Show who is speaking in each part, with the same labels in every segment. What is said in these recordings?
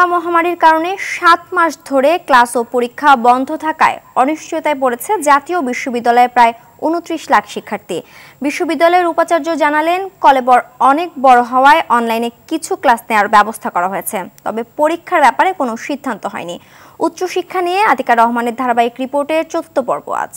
Speaker 1: Corona মহামারীর কারণে সাত মাস ধরে ক্লাস ও পরীক্ষা বন্ধ থাকায় অনিশ্চয়তায় পড়েছে জাতীয় বিশ্ববিদ্যালয়ে প্রায় উনত্রিশ লাখ শিক্ষার্থী। বিশ্ববিদ্যালয়ের উপাচার্য জানালেন, কলেবর অনেক বড় হওয়ায় অনলাইনে কিছু ক্লাস নেওয়ার ব্যবস্থা করা হয়েছে, তবে পরীক্ষার ব্যাপারে কোনো সিদ্ধান্ত হয়নি। উচ্চশিক্ষা নিয়ে আতিকা রহমানের ধারাবাহিক রিপোর্টের চতুর্থ পর্ব আজ।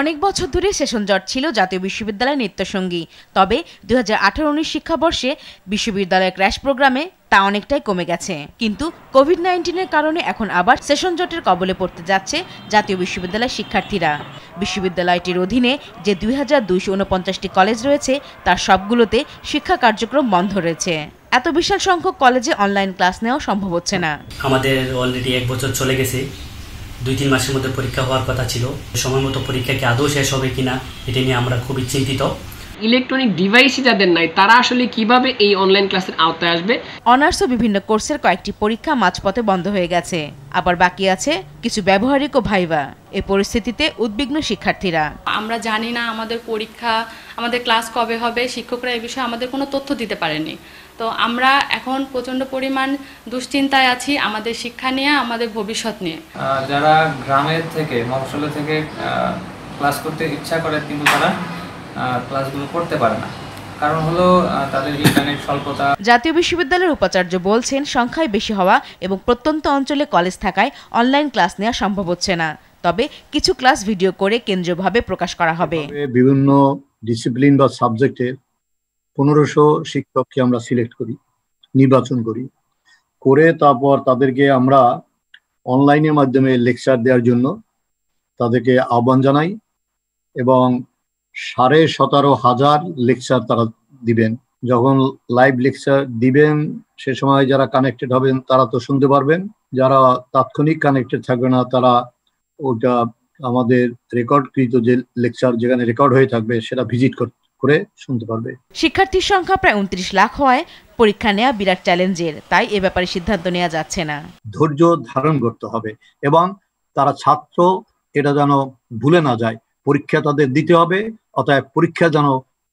Speaker 2: অনেক বছর ধরে সেশন জট ছিল জাতীয় বিশ্ববিদ্যালয়ের নৃত্যসঙ্গী। তবে দুই হাজার আঠারো উনিশ শিক্ষাবর্ষে বিশ্ববিদ্যালয়ের ক্র্যাশ প্রোগ্রামে তা অনেকটাই কমে গেছে। কিন্তু কোভিড নাইন্টিনের কারণে এখন আবার সেশন জটের কবলে পড়তে যাচ্ছে জাতীয় বিশ্ববিদ্যালয়ের শিক্ষার্থীরা। বিশ্ববিদ্যালয়টির অধীনে যে দুই হাজার দুইশো উনপঞ্চাশটি কলেজ রয়েছে, তার সবগুলোতে শিক্ষা কার্যক্রম বন্ধ রয়েছে। এত বিশাল সংখ্যক কলেজে অনলাইন ক্লাস নেওয়া সম্ভব হচ্ছে না।
Speaker 3: আমাদের অলরেডি এক বছর চলে গেছে। দুই তিন মাসের মধ্যে পরীক্ষা হওয়ার কথা ছিল। সময় মতো পরীক্ষা কি আদৌ শেষ হবে কিনা এটা নিয়ে আমরা খুবই চিন্তিত।
Speaker 4: ইলেকট্রনিক ডিভাইসই যাদের নাই তারা আসলে কীভাবে এই অনলাইন ক্লাসের আওতায় আসবে?
Speaker 2: অনার্স ও বিভিন্ন কোর্সের কয়েকটি পরীক্ষা মাঝপথে বন্ধ হয়ে গেছে। আবার বাকি আছে কিছু ব্যবহারিক ও ভাইবা। এ পরিস্থিতিতে উদ্বিগ্ন শিক্ষার্থীরা।
Speaker 5: আমরা জানি না আমাদের পরীক্ষা আমাদের ক্লাস কবে হবে শিক্ষকরা এই বিষয়ে আমাদের কোনো তথ্য দিতে পারেনি। তো আমরা এখন প্রচণ্ড পরিমাণ দুশ্চিন্তায় আছি আমাদের শিক্ষা নিয়ে আমাদের ভবিষ্যৎ নিয়ে।
Speaker 6: যারা গ্রামের থেকে মফসলে থেকে ক্লাস করতে ইচ্ছা করে কিন্তু তারা ক্লাসগুলো করতে পারে না। কারণ হলো তাদের ইন্টারনেট স্বল্পতা।
Speaker 2: জাতীয় বিশ্ববিদ্যালয়ের উপাচার্য বলছেন সংখ্যায় বেশি হওয়া এবং প্রত্যন্ত অঞ্চলে কলেজ থাকায় অনলাইন ক্লাস নেওয়া সম্ভব হচ্ছে না। তবে কিছু ক্লাস ভিডিও করে কেন্দ্রীয়ভাবে প্রকাশ করা হবে।
Speaker 7: বিভিন্ন ডিসিপ্লিন বা সাবজেক্টে পনেরোশো শিক্ষককে আমরা সিলেক্ট করি, নির্বাচন করি। করে তারপর তাদেরকে আমরা অনলাইনের মাধ্যমে লেকচার দেওয়ার জন্য তাদেরকে আহ্বান জানাই এবং সাড়ে সতেরো হাজার লেকচার তারা দিবেন। যখন লাইভ লেকচার দিবেন, সে সময় যারা কানেক্টেড হবেন তারা তো শুনতে পারবেন। যারা তাৎক্ষণিক কানেক্টেড থাকবে না, তারা ওটা আমাদের রেকর্ডকৃত যে লেকচার যেখানে রেকর্ড হয়ে থাকবে, সেটা ভিজিট করে শুনতে পারবে।
Speaker 2: শিক্ষার্থীর সংখ্যা প্রায় উনত্রিশ লাখ হওয়ায় পরীক্ষা নেওয়া বিরাট চ্যালেঞ্জের তাই এ ব্যাপারে সিদ্ধান্ত নেওয়া যাচ্ছে না।
Speaker 7: ধৈর্য ধারণ করতে হবে এবং তারা ছাত্র এটা যেন ভুলে না যায় পরীক্ষা তাদের দিতে হবে অতএব পরীক্ষা যেন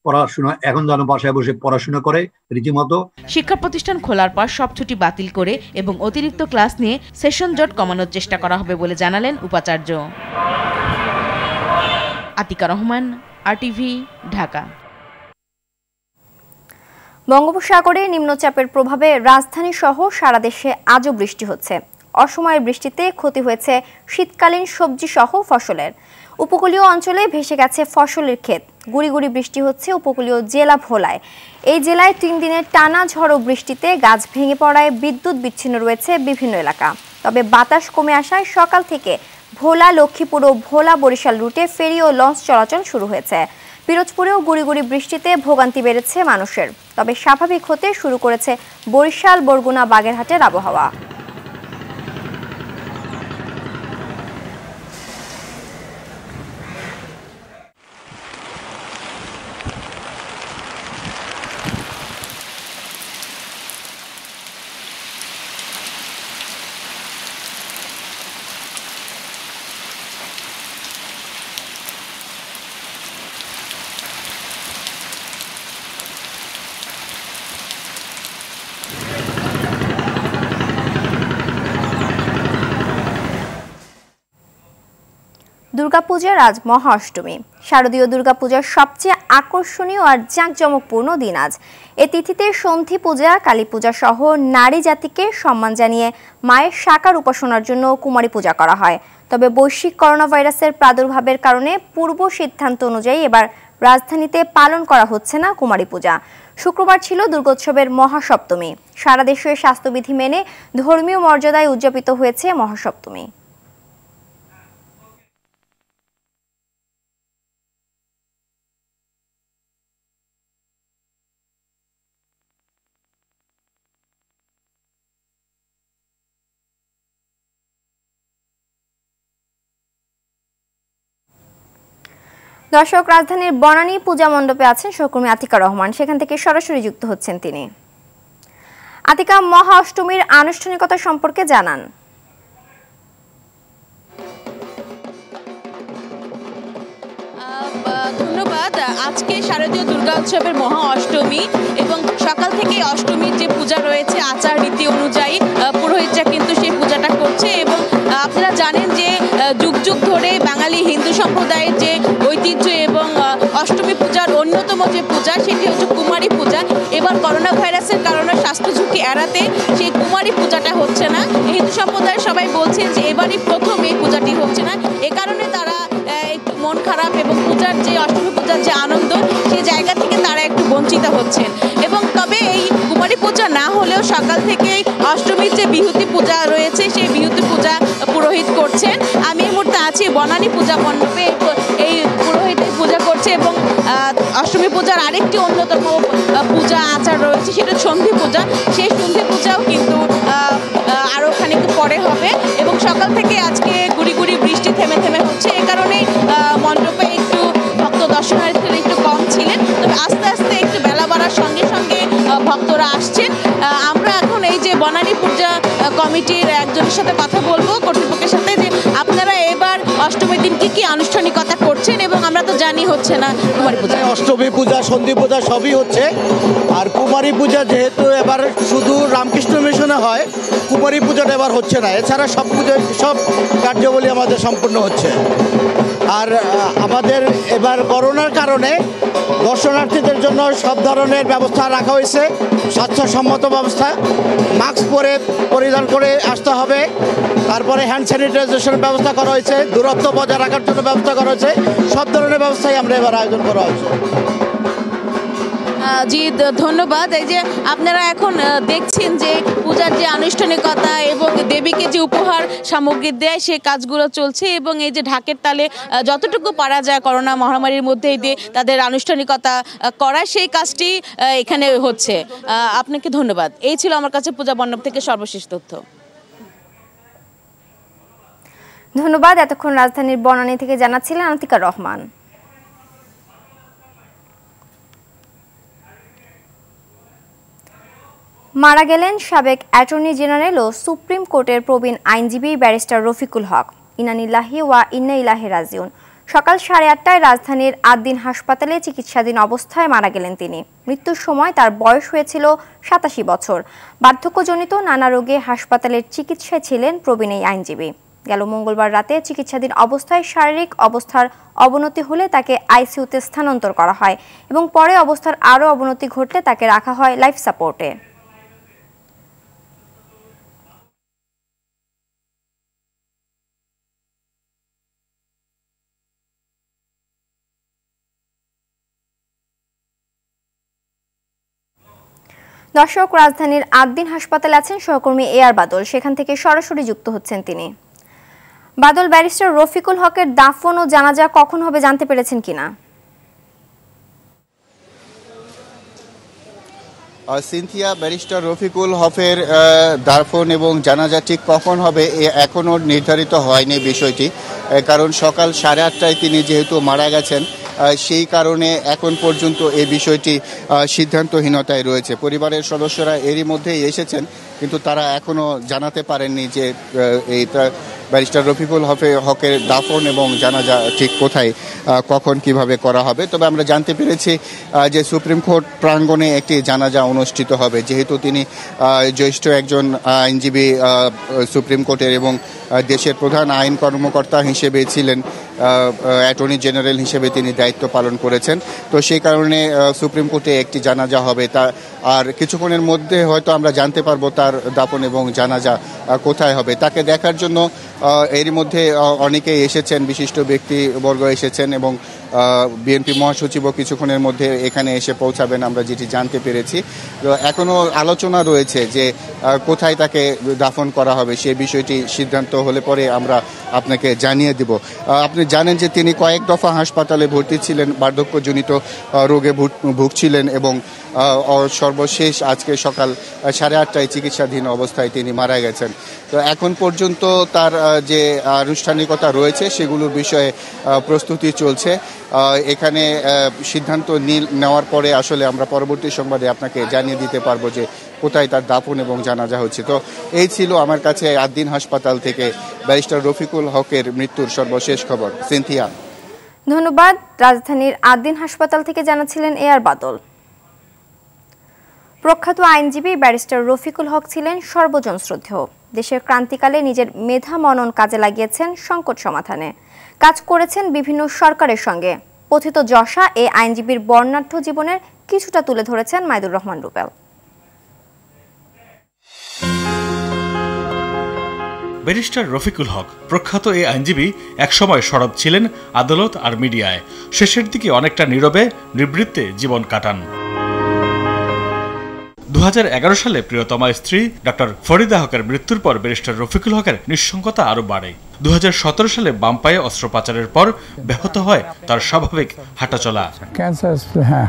Speaker 7: পড়াশোনা এখন যেন বাসায় বসে পড়াশোনা করে রীতিমতো।
Speaker 2: শিক্ষা প্রতিষ্ঠান খোলার পর সব ছুটি বাতিল করে এবং অতিরিক্ত ক্লাস নিয়ে সেশন জট কমানোর চেষ্টা করা হবে বলে জানালেন উপাচার্য। আতিকা রহমান আরটিভি ঢাকা
Speaker 1: বঙ্গোপসাগরে নিম্নচাপের প্রভাবে রাজধানী সহ সারা দেশে আজও বৃষ্টি হচ্ছে। অসময়ের বৃষ্টিতে ক্ষতি হয়েছে শীতকালীন সবজি সহ ফসলের। উপকূলীয় অঞ্চলে ভেসে গেছে ফসলের ক্ষেত। গুড়ি বৃষ্টি হচ্ছে উপকূলীয় জেলা ভোলায়। এই জেলায় তিন দিনের টানা ঝড়ো বৃষ্টিতে গাছ ভেঙে পড়ায় বিদ্যুৎ বিচ্ছিন্ন রয়েছে বিভিন্ন এলাকা। তবে বাতাস কমে আসায় সকাল থেকে ভোলা, লক্ষ্মীপুর ও ভোলা বরিশাল রুটে ফেরি ও লঞ্চ চলাচল শুরু হয়েছে। পিরোজপুরেও গুড়িগুড়ি গুড়ি বৃষ্টিতে ভোগান্তি বেড়েছে মানুষের। তবে স্বাভাবিক হতে শুরু করেছে বরিশাল, বরগুনা, বাগেরহাটের আবহাওয়া। দুর্গাপূজার আজ মহা অষ্টমী শারদীয় দুর্গাপূজার সবচেয়ে আকর্ষণীয় আর জাঁকজমকপূর্ণ দিন আজ। এ তিথিতে সন্ধি পূজা, কালী পূজা সহ নারী জাতিকে সম্মান জানিয়ে মায়ের সাকার উপাসনার জন্য কুমারী পূজা করা হয়। তবে বৈশ্বিক করোনা ভাইরাসের প্রাদুর্ভাবের কারণে পূর্ব সিদ্ধান্ত অনুযায়ী এবার রাজধানীতে পালন করা হচ্ছে না কুমারী পূজা। শুক্রবার ছিল দুর্গোৎসবের মহাসপ্তমী। সারা দেশে স্বাস্থ্যবিধি মেনে ধর্মীয় মর্যাদায় উদযাপিত হয়েছে মহাসপ্তমী। দর্শক, রাজধানীর বনানী পূজা মণ্ডপে আছেন সহকর্মী আতিকা রহমান। সেখান থেকে সরাসরি যুক্ত হচ্ছেন তিনি। আতিকা মহা অষ্টমীর আনুষ্ঠানিকতা সম্পর্কে জানান।
Speaker 8: ধন্যবাদ। আজকে শারদীয় দুর্গা উৎসবের মহা অষ্টমী এবং সকাল থেকে অষ্টমীর যে পূজা রয়েছে, আচার রীতি অনুযায়ী পুরোহিতরা কিন্তু সেই পূজাটা করছে এবং আপনারা জানেন যে যুগ যুগ ধরে বাঙালি হিন্দু সম্প্রদায়ের যে সেটি হচ্ছে কুমারী পূজা। এবার করোনা ভাইরাসের কারণে স্বাস্থ্য ঝুঁকি এড়াতে সেই কুমারী পূজাটা হচ্ছে না। হিন্দু সম্প্রদায়ের সবাই বলছেন যে এবারই প্রথম এই পূজাটি হচ্ছে না। এ কারণে তারা একটু মন খারাপ এবং পূজার যে, অষ্টমী পূজার যে আনন্দ, সেই জায়গা থেকে তারা একটু বঞ্চিত হচ্ছেন। এবং তবে এই কুমারী পূজা না হলেও সকাল থেকেই অষ্টমীর যে বিহুতি পূজা রয়েছে, সেই বিহুতি পূজা পুরোহিত করছেন। আমি এই মুহূর্তে আছি বনানী পূজা মণ্ডপে। অষ্টমী পূজার আরেকটি অন্যতম পূজা আচার রয়েছে, সেটা সন্ধি পূজা। সেই সন্ধি পূজাও কিন্তু আরও খানিক পরে হবে। এবং সকাল থেকে আজকে গুড়ি গুড়ি বৃষ্টি থেমে থেমে হচ্ছে। এ কারণেই মণ্ডপে একটু ভক্ত দর্শনার্থীরা একটু কম ছিলেন। তবে আস্তে আস্তে একটু বেলা বাড়ার সঙ্গে সঙ্গে ভক্তরা আসছেন আমরা এখন এই যে বনানী পূজা কমিটির একজনের সাথে কথা বলব কর্তৃপক্ষের সাথে যে আপনারা এবার অষ্টমীর দিন কি কি আনুষ্ঠানিকতা জানি হচ্ছে না, কুমারী পূজা।
Speaker 9: অষ্টমী পূজা, সন্ধি পূজা সবই হচ্ছে। আর কুমারী পূজা যেহেতু এবার শুধু রামকৃষ্ণ মিশনে হয়, কুমারী পূজাটা এবার হচ্ছে না। এছাড়া সব পুজো, সব কার্যাবলী আমাদের সম্পূর্ণ হচ্ছে। আর আমাদের এবার করোনার কারণে দর্শনার্থীদের জন্য সব ধরনের ব্যবস্থা রাখা হয়েছে। স্বাস্থ্যসম্মত ব্যবস্থা, মাস্ক পরে পরিধান করে আসতে হবে। তারপরে হ্যান্ড স্যানিটাইজেশনের ব্যবস্থা করা হয়েছে, দূরত্ব বজায় রাখার জন্য ব্যবস্থা করা হয়েছে, সব ধরনের ব্যবস্থাই আমরা এবার আয়োজন করা হয়েছে।
Speaker 8: জি ধন্যবাদ। এই যে আপনারা এখন দেখছেন যে পূজার যে আনুষ্ঠানিকতা এবং দেবীকে যে উপহার সামগ্রী দেয় সেই কাজগুলো চলছে এবং এই যে ঢাকের তালে যতটুকু পারা যায় করোনা মহামারীর মধ্যেই দিয়ে তাদের আনুষ্ঠানিকতা করা, সেই কাজটি এখানে হচ্ছে। আপনাকে ধন্যবাদ। এই ছিল আমার কাছে পূজা মণ্ডপ থেকে সর্বশেষ তথ্য।
Speaker 1: ধন্যবাদ। এতক্ষণ রাজধানীর বনানী থেকে জানাচ্ছিলেন আন্তিকা রহমান। মারা গেলেন সাবেক অ্যাটর্নি জেনারেল ও সুপ্রিম কোর্টের প্রবীণ আইনজীবী ব্যারিস্টার রফিকুল হক। ইনানিল্লাহি ওয়া ইন্না ইলাহি রাজিউন। সকাল সাড়ে আটটায় রাজধানীর আদ্দিন হাসপাতালে চিকিৎসাধীন অবস্থায় মারা গেলেন তিনি। মৃত্যুর সময় তার বয়স হয়েছিল সাতাশি বছর। বার্ধক্যজনিত নানা রোগে হাসপাতালের চিকিৎসায় ছিলেন প্রবীণ এই আইনজীবী। গেল মঙ্গলবার রাতে চিকিৎসাধীন অবস্থায় শারীরিক অবস্থার অবনতি হলে তাকে আইসিইউতে স্থানান্তর করা হয় এবং পরে অবস্থার আরও অবনতি ঘটলে তাকে রাখা হয় লাইফ সাপোর্টে। দর্শক, রাজধানীর আটদিন হাসপাতালে আছেন সহকর্মী এ আর বাদল। সেখান থেকে সরাসরি যুক্ত হচ্ছেন তিনি। বাদল ব্যারিস্টার রফিকুল হকের দাফন ও জানাজা কখন হবে জানতে পেরেছেন কিনা?
Speaker 10: সিনথিয়া ব্যারিস্টার রফিকুল হফের দাফন এবং জানাজা ঠিক কখন হবে এ এখনও নির্ধারিত হয়নি বিষয়টি। কারণ সকাল সাড়ে আটটায় তিনি যেহেতু মারা গেছেন সেই কারণে এখন পর্যন্ত এই বিষয়টি সিদ্ধান্তহীনতায় রয়েছে। পরিবারের সদস্যরা এরই মধ্যেই এসেছেন, কিন্তু তারা এখনও জানাতে পারেননি যে এই ব্যারিস্টার রফিকুল হফে হকের দাফন এবং জানাজা ঠিক কোথায় কখন কীভাবে করা হবে? তবে আমরা জানতে পেরেছি যে সুপ্রিম কোর্ট প্রাঙ্গণে একটি জানাজা অনুষ্ঠিত হবে। যেহেতু তিনি জ্যেষ্ঠ একজন আইনজীবী সুপ্রিম কোর্টের এবং দেশের প্রধান আইন কর্মকর্তা হিসেবে ছিলেন অ্যাটর্নি জেনারেল হিসেবে তিনি দায়িত্ব পালন করেছেন। তো সেই কারণে সুপ্রিম কোর্টে একটি জানাজা হবে। তা, আর কিছুক্ষণের মধ্যে হয়তো আমরা জানতে পারব তার দাপন এবং জানাজা কোথায় হবে। তাকে দেখার জন্য এর মধ্যে অনেকেই এসেছেন, বিশিষ্ট ব্যক্তিবর্গ এসেছেন এবং বিএনপি মহাসচিবও কিছুক্ষণের মধ্যে এখানে এসে পৌঁছাবেন, আমরা যেটি জানতে পেরেছি। এখনও আলোচনা রয়েছে যে কোথায় তাকে দাফন করা হবে সেই বিষয়টি সিদ্ধান্ত হলে পরে আমরা আপনাকে জানিয়ে দেব। আপনি জানেন যে তিনি কয়েক দফা হাসপাতালে ভর্তি ছিলেন, বার্ধক্যজনিত রোগে ভুগছিলেন এবং সর্বশেষ আজকে সকাল সাড়ে আটটায় চিকিৎসাধীন অবস্থায় তিনি মারা গেছেন। তো এখন পর্যন্ত তার যে আনুষ্ঠানিকতা রয়েছে, সেগুলোর বিষয়ে প্রস্তুতি চলছে। এখানে সিদ্ধান্ত নেওয়ার পরে আসলে আমরা পরবর্তী সংবাদে আপনাকে জানিয়ে দিতে পারব যে কোথায় তার দাফন এবং জানাজা হচ্ছে। তো এই ছিল আমার কাছে আদ্দিন হাসপাতাল থেকে ব্যারিস্টার রফিকুল হকের মৃত্যুর সর্বশেষ খবর। সিনথিয়া।
Speaker 1: ধন্যবাদ। রাজধানীর আদ্দিন হাসপাতাল থেকে জানাচ্ছিলেন এ আর বাদল। প্রখ্যাত আইনজীবী ব্যারিস্টার রফিকুল হক ছিলেন সর্বজন শ্রদ্ধেয়। দেশের ক্রান্তিকালে নিজের মেধা মনন কাজে লাগিয়েছেন সংকট সমাধানে। কাজ করেছেন বিভিন্ন সরকারের সঙ্গে। কথিত যশা এ আইনজীবীর বর্ণাঢ্য জীবনের কিছুটা তুলে ধরেছেন মাইদুর রহমান রুবেল।
Speaker 11: ব্যারিস্টার রফিকুল হক, প্রখ্যাত এই আইনজীবী, একসময় সরব ছিলেন আদালত আর মিডিয়ায়। শেষের দিকে অনেকটা নীরবে, নিবৃত্তে জীবন কাটান। দু হাজার এগারো সালে প্রিয়তমা স্ত্রী ডক্টর ফরিদা হকের মৃত্যুর পর ব্যারিস্টার রফিকুল হকের নিঃসঙ্গতা আরও বাড়ে। দু হাজার সতেরো সালে বাম পায়ে অস্ত্রোপচারের পর ব্যাহত হয় তার স্বাভাবিক হাঁটাচলা।
Speaker 12: হ্যাঁ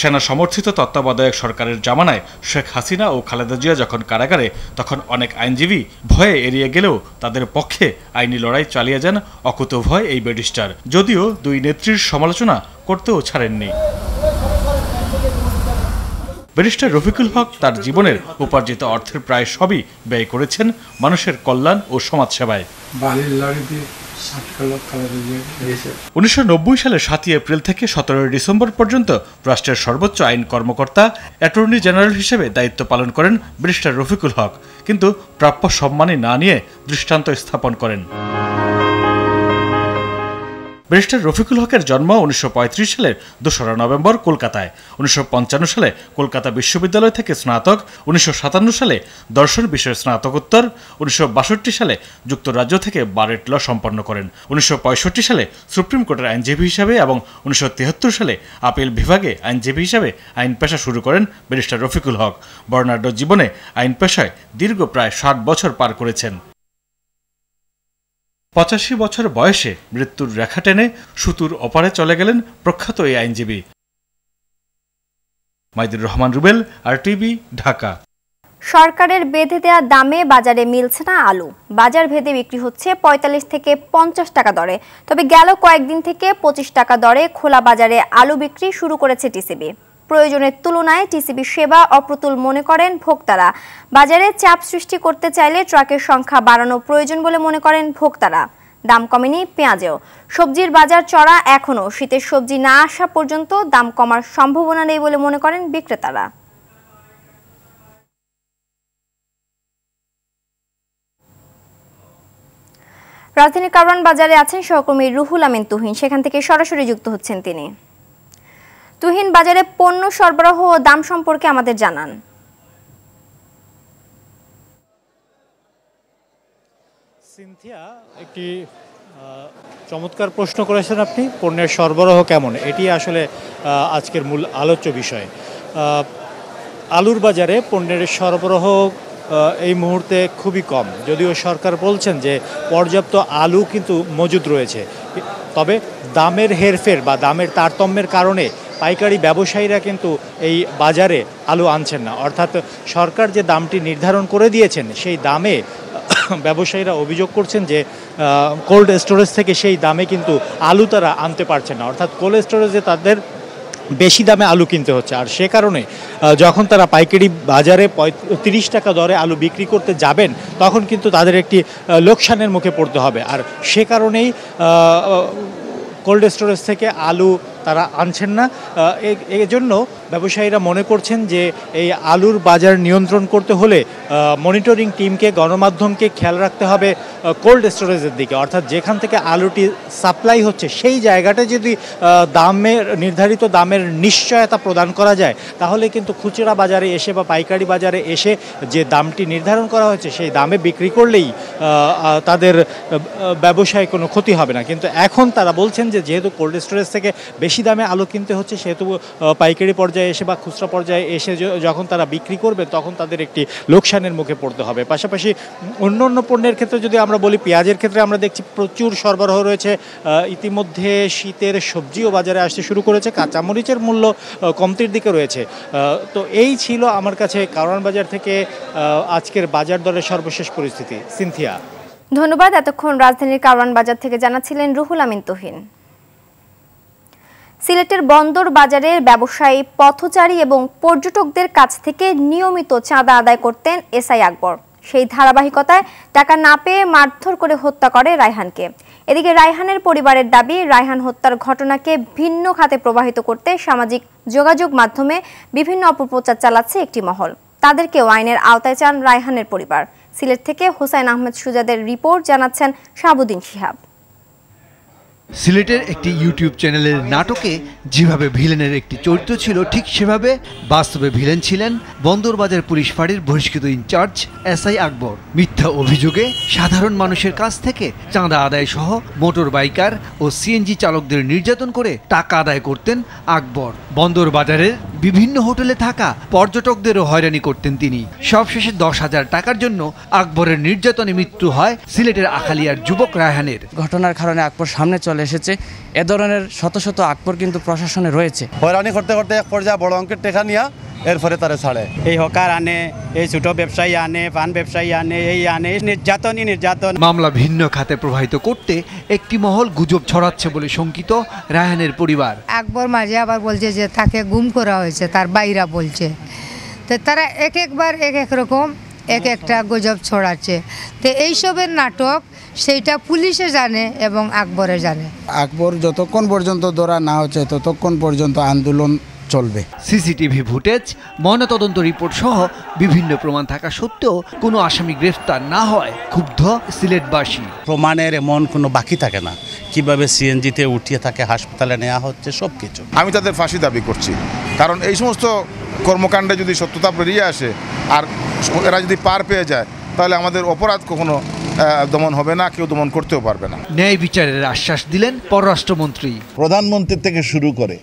Speaker 11: সেনা সমর্থিত তত্ত্বাবধায়ক সরকারের জামানায় শেখ হাসিনা ও খালেদা জিয়া যখন কারাগারে তখন অনেক আইনজীবী ভয়ে এড়িয়ে গেলেও তাদের পক্ষে আইনি লড়াই চালিয়ে যান অকুত ভয় এই ব্যারিস্টার। যদিও দুই নেত্রীর সমালোচনা করতেও ছাড়েননি। ব্যারিস্টার রফিকুল হক তার জীবনের উপার্জিত অর্থের প্রায় সবই ব্যয় করেছেন মানুষের কল্যাণ ও সমাজসেবায়। উনিশশো নব্বই সালের সাতই এপ্রিল থেকে সতেরোই ডিসেম্বর পর্যন্ত রাষ্ট্রের সর্বোচ্চ আইন কর্মকর্তা অ্যাটর্নি জেনারেল হিসেবে দায়িত্ব পালন করেন ব্যারিস্টার রফিকুল হক। কিন্তু প্রাপ্য সম্মানই না নিয়ে দৃষ্টান্ত স্থাপন করেন। ব্যারিস্টার রফিকুল হকের জন্ম উনিশশো পঁয়ত্রিশ সালের দোসরা নভেম্বর কলকাতায়। উনিশশো পঞ্চান্ন সালে কলকাতা বিশ্ববিদ্যালয় থেকে স্নাতক, উনিশশো সাতান্ন সালে দর্শন বিষয়ে স্নাতকোত্তর, উনিশশো বাষট্টি সালে যুক্তরাজ্য থেকে বারেট ল সম্পন্ন করেন। উনিশশো পঁয়ষট্টি সালে সুপ্রিম কোর্টের আইনজীবী হিসাবে এবং উনিশশো সালে আপিল বিভাগে আইনজীবী হিসাবে আইন পেশা শুরু করেন ব্যারিস্টার রফিকুল হক। বর্ণাঢ্য জীবনে আইন পেশায় দীর্ঘ প্রায় ষাট বছর পার করেছেন। পঁচাশি বছর বয়সে মৃত্যুর রেখা টেনে সুতুর অপারে চলে গেলেন প্রখ্যাত এই আইনজীবী। Maidur Rahman Rubel R TV Dhaka.
Speaker 1: সরকারের বেঁধে দেওয়া দামে বাজারে মিলছে না আলু। বাজার ভেদে বিক্রি হচ্ছে পঁয়তাল্লিশ থেকে পঞ্চাশ টাকা দরে। তবে গেল কয়েকদিন থেকে পঁচিশ টাকা দরে খোলা বাজারে আলু বিক্রি শুরু করেছে টিসিবি। প্রয়োজনের তুলনায় টিসিবি সেবা অপ্রতুল মনে করেন ভোক্তারা। বাজারে চাপ সৃষ্টি করতে চাইলে ট্রাকের সংখ্যা বাড়ানো প্রয়োজন বলে মনে করেন ভোক্তারা। দাম কমেনি পেঁয়াজেও। সবজির বাজার চড়া এখনও। শীতের সবজি না আসা পর্যন্ত দাম কমার সম্ভাবনা নেই বলে মনে করেন বিক্রেতারা। রাজধানীর কারওয়ান বাজারে আছেন সহকর্মী রুহুল আমিন তুহিন। সেখান থেকে সরাসরি যুক্ত হচ্ছেন তিনি। তুহিন বাজারে পণ্য সরবরাহ ও দাম সম্পর্কে আমাদের জানান।
Speaker 13: সিনথিয়া, একটি চমৎকার প্রশ্ন করেছেন আপনি, পণ্যের সরবরাহ কেমন? এটি আসলে আজকের মূল আলোচ্য বিষয়। আলুর বাজারে পণ্যের সরবরাহ এই মুহূর্তে খুবই কম। যদিও সরকার বলছেন যে, পর্যাপ্ত আলু কিন্তু মজুদ রয়েছে। তবে দামের হেরফের বা দামের তারতম্যের কারণে পাইকারি ব্যবসায়ীরা কিন্তু এই বাজারে আলু আনছেন না। অর্থাৎ সরকার যে দামটি নির্ধারণ করে দিয়েছেন, সেই দামে ব্যবসায়ীরা অভিযোগ করছেন যে কোল্ড স্টোরেজ থেকে সেই দামে কিন্তু আলু তারা আনতে পারছেন না। অর্থাৎ কোল্ড স্টোরেজে তাদের বেশি দামে আলু কিনতে হচ্ছে। আর সে কারণে যখন তারা পাইকারি বাজারে তিরিশ টাকা দরে আলু বিক্রি করতে যাবেন, তখন কিন্তু তাদের একটি লোকসানের মুখে পড়তে হবে। আর সে কারণেই কোল্ড স্টোরেজ থেকে আলু তারা আনছেন না। এজন্য ব্যবসায়ীরা মনে করছেন যে এই আলুর বাজার নিয়ন্ত্রণ করতে হলে মনিটরিং টিমকে গণমাধ্যমকে খেয়াল রাখতে হবে কোল্ড স্টোরেজের দিকে। অর্থাৎ যেখান থেকে আলুটি সাপ্লাই হচ্ছে, সেই জায়গাটা যদি দামের, নির্ধারিত দামের নিশ্চয়তা প্রদান করা যায়, তাহলে কিন্তু খুচরা বাজারে এসে বা পাইকারি বাজারে এসে যে দামটি নির্ধারণ করা হয়েছে, সেই দামে বিক্রি করলেই তাদের ব্যবসায় কোনো ক্ষতি হবে না। কিন্তু এখন তারা বলছেন যে, যেহেতু কোল্ড স্টোরেজ থেকে বেশি দামে আলু কিনতে হচ্ছে, সেহেতু পাইকারি পর্যায়ে এসে বা খুচরা পর্যায়ে এসে যখন তারা বিক্রি করবে, তখন তাদের একটি লোকসানের মুখে পড়তে হবে। পাশাপাশি অন্য অন্য পণ্যের ক্ষেত্রে যদি আমরা বলি, পেঁয়াজের ক্ষেত্রে আমরা দেখছি প্রচুর সরবরাহ রয়েছে। ইতিমধ্যে শীতের সবজিও বাজারে আসতে শুরু করেছে, কাঁচামরিচের মূল্য কমতির দিকে রয়েছে। তো এই ছিল আমার কাছে কারণ বাজার থেকে আজকের বাজার দরের সর্বশেষ পরিস্থিতি। সিনথিয়া।
Speaker 1: ধন্যবাদ। এতক্ষণ রাজধানীর কারওয়ান বাজার থেকে জানাচ্ছিলেন রুহুল আমিন তুহিন। সিলেটের বন্দর বাজারের ব্যবসায়ী, পথচারী এবং পর্যটকদের কাছ থেকে নিয়মিত চাঁদা আদায় করতেন এসআই আকবর। সেই ধারাবাহিকতায় টাকা না পেয়ে মারধর করে হত্যা করে রায়হানকে। এদিকে রায়হানের পরিবারের দাবি, রায়হান হত্যার ঘটনাকে ভিন্ন খাতে প্রবাহিত করতে সামাজিক যোগাযোগ মাধ্যমে বিভিন্ন অপপ্রচার চালাচ্ছে একটি মহল। তাদেরকেও আইনের আওতায় চান রায়হানের পরিবার। সিলেট থেকে হোসাইন আহমেদ সুজাদের রিপোর্ট জানাচ্ছেন শাহাবুদ্দিন শিহাব।
Speaker 14: সিলেটের একটি ইউটিউব চ্যানেলের নাটকে যেভাবে ভিলেনের একটি চরিত্র ছিল, ঠিক সেভাবে বাস্তবে ভিলেন ছিলেন বন্দরবাজার পুলিশ ফাঁড়ির বহিষ্কৃত ইনচার্জ এসআই আকবর। মিথ্যা অভিযোগে সাধারণ মানুষের কাছ থেকে চাঁদা আদায় সহ মোটর বাইকার ও সিএনজি চালকদের নির্যাতন করে টাকা আদায় করতেন আকবর। বন্দরবাজারের বিভিন্ন হোটেলে থাকা পর্যটকদেরও হয়রানি করতেন তিনি। সবশেষে দশ হাজার টাকার জন্য আকবরের নির্যাতনে মৃত্যু হয় সিলেটের আখালিয়ার যুবক রায়হানের।
Speaker 15: ঘটনার কারণে আকবর সামনে চলে এসেছে। এ ধরনের শত শত আকবর কিন্তু প্রশাসনে রয়েছে।
Speaker 16: হয়রানি করতে করতে এক পর্যায়ে বড় অঙ্কের টেকা নিয়া এরপরে তারা ছাড়ে।
Speaker 17: এই হকার আনে এই ছোট ব্যবসায়ী আনে পান ব্যবসায়ী আনে এই আনে এই নির্যাতনই নির্যাতন।
Speaker 14: মামলা ভিন্ন খাতে প্রবাহিত করতে একটি মহল গুজব ছড়াচ্ছে বলে শঙ্কিত রায়হানের পরিবার।
Speaker 18: আকবর মাঝে আবার বলছে যে তাকে গুম করা হয়েছে। তার বাইরা বলছে। তো তারা এক একবার এক এক রকম এক একটা গুজব ছড়াচ্ছে। তো এইসবের নাটক সেইটা পুলিশে জানে এবং আকবরে জানে।
Speaker 19: আকবর যতক্ষণ পর্যন্ত ধরা না হচ্ছে, ততক্ষণ পর্যন্ত আন্দোলন চলবে।
Speaker 14: সিসিটিভি ফুটেজ ময়নাতদন্ত রিপোর্ট সহ বিভিন্ন প্রমাণ থাকা সত্ত্বেও কোনো আসামি গ্রেফতার না হয় ক্ষুব্ধ সিলেটবাসী।
Speaker 20: প্রমাণের এমন কোনো বাকি থাকে না। কীভাবে সিএনজিতে উঠিয়ে তাকে হাসপাতালে নেওয়া হচ্ছে সব কিছু
Speaker 21: আমি তাদের ফাঁসি দাবি করছি। কারণ এই সমস্ত কর্মকাণ্ডে যদি সত্যতা বেরিয়ে আসে আর এরা যদি পার পেয়ে যায় তাহলে আমাদের অপরাধ কখনো দমন হবে না কেউ দমন করতেও পারবে না।
Speaker 14: ন্যায় বিচারের আশ্বাস দিলেন পররাষ্ট্রমন্ত্রী।
Speaker 22: প্রধানমন্ত্রী থেকে শুরু করে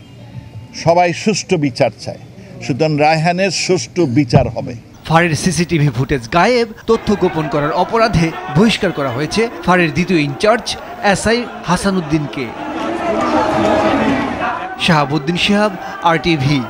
Speaker 22: সবাই সুষ্ঠু বিচার চায়। সুতরাং রায়হানের সুষ্ঠু বিচার হবে।
Speaker 14: ফারের সিসিটিভি ফুটেজ গায়েব, তথ্য গোপন করার অপরাধে বহিষ্কার করা হয়েছে ফারের দ্বিতীয় ইনচার্জ, এসআই হাসানুদ্দিনকে। শাহাবুদ্দিন শিহাব, আরটিভি।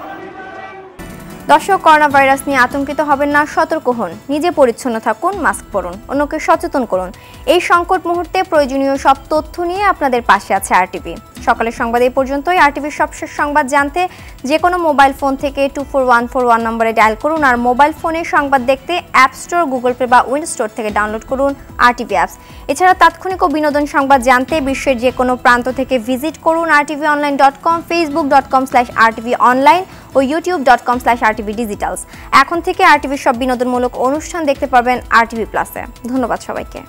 Speaker 1: দর্শক করোনা ভাইরাস নিয়ে আতঙ্কিত হবেন না, সতর্ক হন। নিজে পরিচ্ছন্ন থাকুন, মাস্ক পরুন, অন্যকে সচেতন করুন। এই সংকট মুহূর্তে প্রয়োজনীয় সব তথ্য নিয়ে আপনাদের পাশে আছে আরটিভি। সকালের সংবাদ এই পর্যন্তই। আরটিভির সবশেষ সংবাদ জানতে যে কোনো মোবাইল ফোন থেকে two four one four one নম্বরে ডায়াল করুন আর মোবাইল ফোনে সংবাদ দেখতে অ্যাপ স্টোর গুগল পে বা উইন স্টোর থেকে ডাউনলোড করুন আরটিভি অ্যাপস এছাড়া তাৎক্ষণিক ও বিনোদন সংবাদ জানতে বিশ্বের যে কোনো প্রান্ত থেকে ভিজিট করুন RTV online dot com facebook dot com slash RTV online ও YouTube dot com slash RTV digitals এখন থেকে আরটিভির সব বিনোদনমূলক অনুষ্ঠান দেখতে পাবেন আরটিভি প্লাসে ধন্যবাদ সবাইকে।